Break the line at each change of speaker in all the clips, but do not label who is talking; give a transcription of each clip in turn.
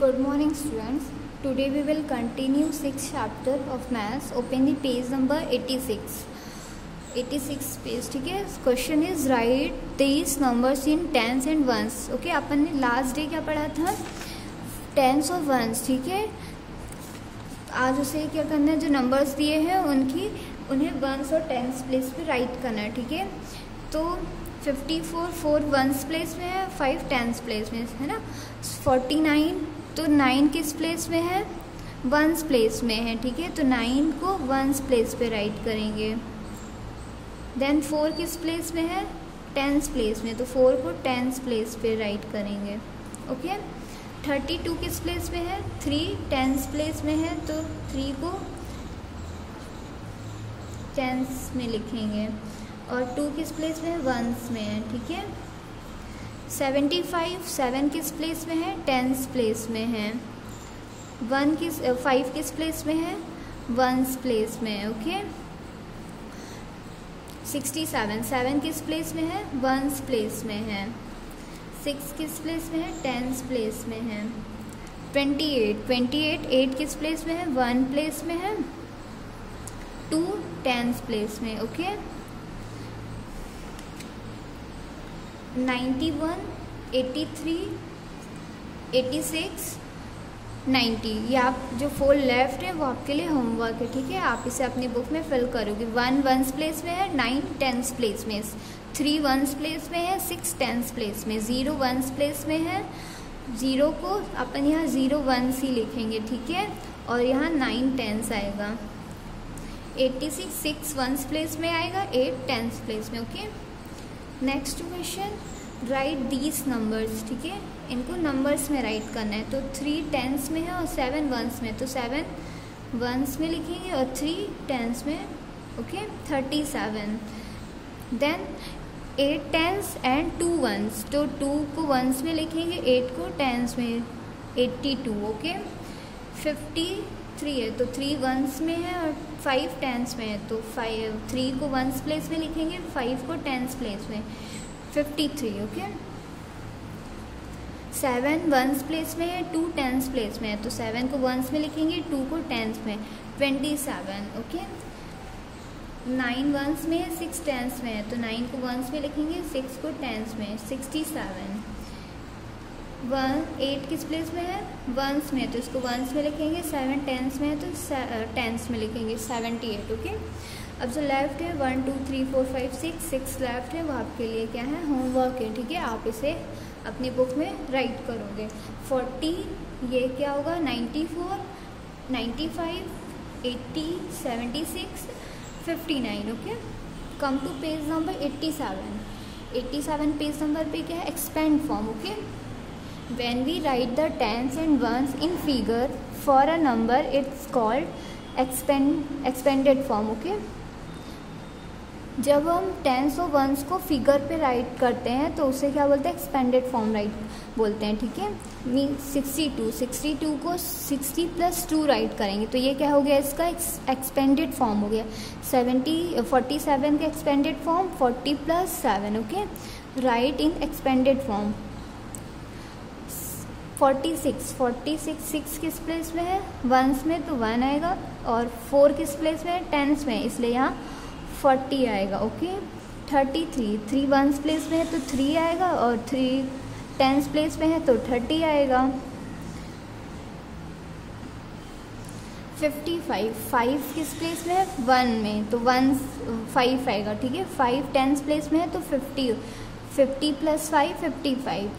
Good morning, students. Today we will continue 6th chapter of maths. Open the page number 86. 86 page ठीक है? Question is right तेईस numbers in tens and ones okay अपन ने last day क्या पढ़ा था? Tense और once ठीक है? आज उसे क्या करना है? जो नंबर्स दिए हैं, उनकी, उन्हें वंस और टेंस प्लेस पे राइट करना है, ठीक है? तो fifty four four ones place में है फाइव टेंस प्लेस में है ना? फोर्टी नाइन तो नाइन किस प्लेस में है? वंस प्लेस में है, ठीक है? तो नाइन को वंस प्लेस पे राइट करेंगे। देन फोर किस प्लेस में है? टेंस प्लेस में। तो फोर को टेंस प्लेस पे राइट करेंगे। ओके थर्टी टू किस प्लेस में है? थ्री टेंस प्लेस में है तो थ्री को टेंस में लिखेंगे। और टू किस प्लेस में है? वंस में है, ठीक है? सेवेंटी फाइव सेवन किस प्लेस में है टेंस प्लेस में है वन किस फाइव किस प्लेस में है वंस प्लेस में है ओके सिक्सटी सेवन सेवन किस प्लेस में है वंस प्लेस में है सिक्स किस प्लेस में है टेंस प्लेस में है twenty eight twenty eight eight किस प्लेस में है वन प्लेस में है टू टेंस प्लेस में okay ninety one, eighty three, eighty six ninety ये आप जो फोर लेफ़्ट है, वो आपके लिए होमवर्क है, ठीक है? आप इसे अपनी बुक में फिल करोगे। वन वंस प्लेस में है, नाइन टेंस प्लेस में थ्री वंस प्लेस में है, सिक्स टेंस प्लेस में ज़ीरो वंस प्लेस में है, ज़ीरो को अपन यहाँ ज़ीरो वंस ही लिखेंगे, ठीक है? और यहाँ नाइन टेंस आएगा। Eighty six six ones place में आएगा, एट टेंस प्लेस में, okay? Next question write these numbers ठीक है? इनको नंबर्स में राइट करना है। तो थ्री टेंस में है और सेवन वंस में। तो सेवन वंस में लिखेंगे और थ्री टेंस में okay thirty seven then eight tens and two ones तो टू को वंस में लिखेंगे एट को टेंस में eighty two okay fifty three है तो थ्री वंस में है और फाइव टेंस में है तो फाइव थ्री को वंस प्लेस में लिखेंगे फाइव को टेंस प्लेस में fifty three okay seven ones place में है टू टेंस प्लेस में है तो सेवन को वंस में लिखेंगे टू को टेंस में twenty seven okay nine ones में है सिक्स टेंस में है तो नाइन को वंस में लिखेंगे सिक्स को टेंस में सिक्सटी सेवन वन एट किस प्लेस में है? वंस में तो इसको वंस में लिखेंगे सेवन टेंस में है तो टेंस में लिखेंगे सेवेंटी एट ओके अब जो लेफ़्ट है one two three four five six six left है, वो आपके लिए क्या है? होमवर्क है, ठीक है? आप इसे अपनी बुक में राइट करोगे। फोर्टी ये क्या होगा? Ninety four ninety five eighty seventy six fifty nine okay come to page number eighty seven eighty seven page number पे क्या है? Expand form okay when we write the tens and ones in figure, for a number, it's called expand expanded form, okay? जब हम tense और once को figure पे right करते हैं तो उसे क्या बोलते हैं? एक्सपेंडेड फॉर्म राइट बोलते हैं, ठीक है? Mean sixty two sixty two को सिक्सटी प्लस टू राइट करेंगे तो ये क्या हो गया? इसका एक्सपेंडेड फॉर्म हो गया। सेवेंटी फोर्टी सेवन का expanded form forty plus seven okay write in expanded form forty six forty six six किस प्लेस में है? वंस में तो वन आएगा और फोर किस प्लेस में है? टेंस में, इसलिए यहाँ फोर्टी आएगा okay thirty three three ones place में है तो थ्री आएगा और थ्री टेंस प्लेस में है तो थर्टी आएगा। फिफ्टी फाइव फाइव किस प्लेस में है? वन में. तो वन फाइव आएगा, ठीक है? फाइव टेंस प्लेस में है तो fifty fifty plus five fifty five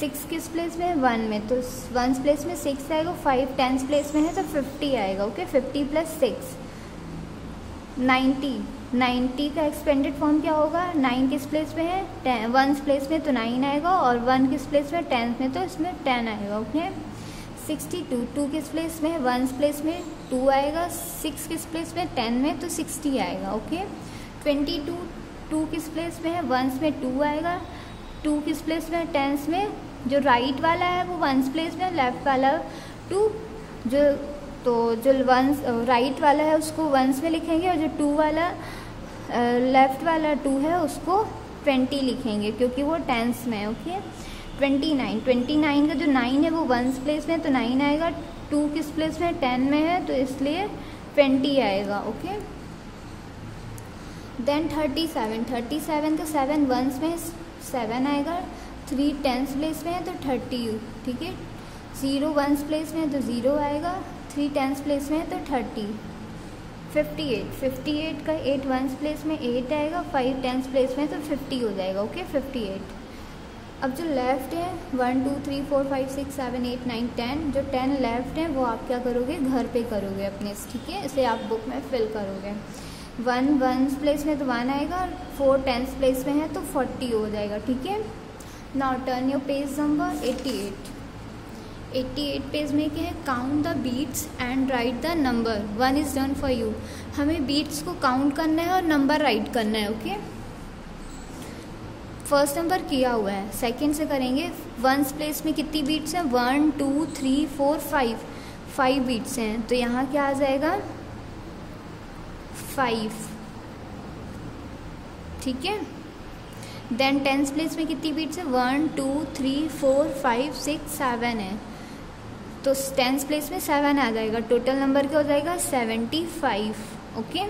six किस प्लेस में है? वन में। तो वंस प्लेस में सिक्स आएगा फाइव टेंस प्लेस में है तो फिफ्टी आएगा okay fifty plus six ninety ninety का एक्सपेंडेड फॉर्म क्या होगा? नाइन किस प्लेस में है? वंस प्लेस में तो नाइन आएगा और वन किस प्लेस में? टेंथ में तो इसमें टेन आएगा ओके सिक्सटी टू टू किस प्लेस में है? वंस प्लेस में टू आएगा सिक्स किस प्लेस में? टेन में तो सिक्सटी आएगा ओके ट्वेंटी टू टू किस प्लेस में है? वंस में टू आएगा टू किस प्लेस में टेंस में। जो राइट वाला है, वो वंस प्लेस में लेफ़्ट वाला टू जो तो जो वंस राइट वाला है, उसको वंस में लिखेंगे और जो टू वाला लेफ़्ट वाला टू है, उसको ट्वेंटी लिखेंगे, क्योंकि वो टेंस में है okay twenty nine twenty nine का जो नाइन है, वो वंस प्लेस में तो नाइन आएगा। टू किस प्लेस में टेन में है तो इसलिए ट्वेंटी आएगा okay then thirty seven thirty seven का सेवन वंस में सेवन आएगा थ्री टेंस प्लेस में है तो थर्टी ठीक है? ज़ीरो वंस प्लेस में है तो ज़ीरो आएगा थ्री टेंस प्लेस में है तो thirty fifty eight fifty eight का एट वंस प्लेस में एट आएगा फाइव टेंस प्लेस में तो फिफ्टी हो जाएगा ओके फिफ्टी एट अब जो लेफ़्ट है one two three four five six seven eight nine ten जो टेन लेफ़्ट है, वो आप क्या करोगे? घर पे करोगे अपने, ठीक है? इसे आप बुक में फिल करोगे. वन वन प्लेस में तो वन आएगा और फोर टेंथ प्लेस में है तो फोर्टी हो जाएगा, ठीक है? Now turn your page number eighty eight eighty eight page में क्या है? Count the beats and write the number one is done for you हमें बीट्स को काउंट करना है और नंबर राइट करना है ओके फ़र्स्ट नंबर किया हुआ है। सेकंड से करेंगे। वंस प्लेस में कितनी बीट्स हैं? One two three four five five beats हैं। तो यहाँ क्या आ जाएगा? फाइव ठीक है? देन टेंथ प्लेस में कितनी बीट्स है? One two three four five six seven है। तो टेंथ प्लेस में सेवन आ जाएगा। टोटल नंबर क्या हो जाएगा? सेवेंटी फाइव ओके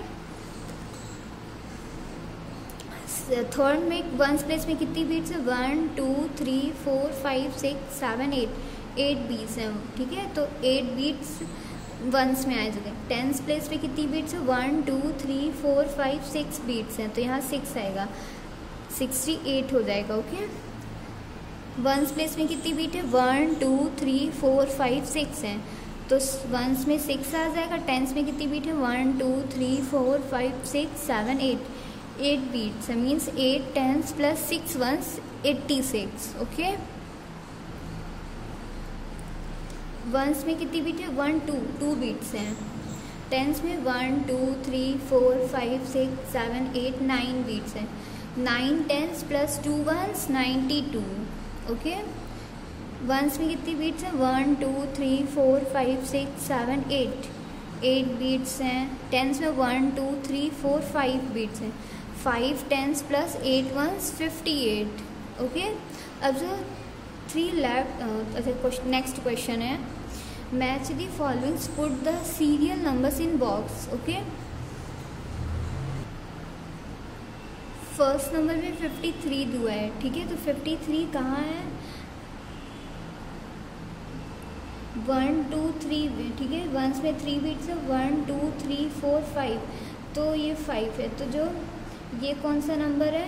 थर्ड में वन प्लेस में कितनी बीट्स है? One two three four five six seven eight eight beats हैं ठीक है? तो एट बीट्स वंस में आ जाएँगे टेंथ प्लेस पे कितनी बीट्स है? One two three four five six beats हैं। तो यहाँ सिक्स आएगा। सिक्सटी एट हो जाएगा ओके वंस प्लेस में कितनी बीट है? One two three four five six हैं। तो वंस में सिक्स आ जाएगा। टेंस में कितनी बीट है? One two three four five six seven eight eight beats है। Means eight tens plus six ones eighty six okay ones में कितनी बीट है? वन टू टू बीट्स हैं। टेंस में one two three four five six seven eight nine beats हैं। Nine tens plus two ones ninety two okay ones में कितनी beats हैं? One two three four five six seven eight eight beats हैं। Tens में one two three four five beats हैं। Five tens plus eight ones fifty eight okay अब जो three लैब अच्छा नेक्स्ट क्वेश्चन है. Match the following put the serial numbers in box okay first number में fifty three दुआ है, ठीक है? तो फिफ्टी थ्री कहाँ है? वन टू थ्री ठीक है? वंस में थ्री बीट्स है one two three four five तो ये फाइव है. तो जो, ये कौन सा नंबर है?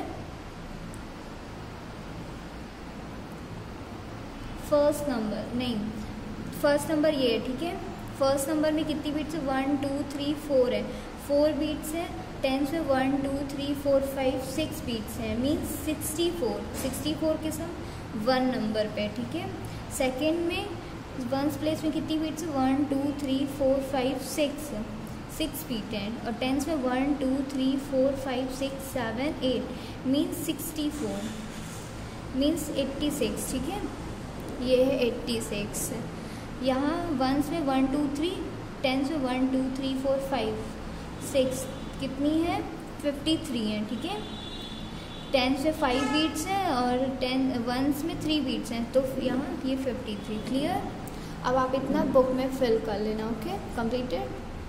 फ़र्स्ट नंबर नहीं फ़र्स्ट नंबर ये है, ठीक है? फ़र्स्ट नंबर में कितनी बीट्स है? वन टू थ्री फोर है। फोर बीट्स है टेंथ में one two three four five six beats हैं। Means sixty four sixty four के सम वन नंबर पे, ठीक है? सेकेंड में वंस प्लेस में कितनी बीट्स है? One two three four five six six beat हैं, और टेंथ में one two three four five six seven eight means sixty four means eighty six ठीक है? ये है एट्टी सिक्स यहाँ वंस में वन टू थ्री टेंस में one two three four five six कितनी है? फिफ्टी थ्री है, ठीक है? टेंस में फाइव बीट्स हैं और टेन वंस में थ्री बीट्स हैं तो यहाँ ये फिफ्टी थ्री क्लियर अब आप इतना बुक में फिल कर लेना ओके कंप्लीटेड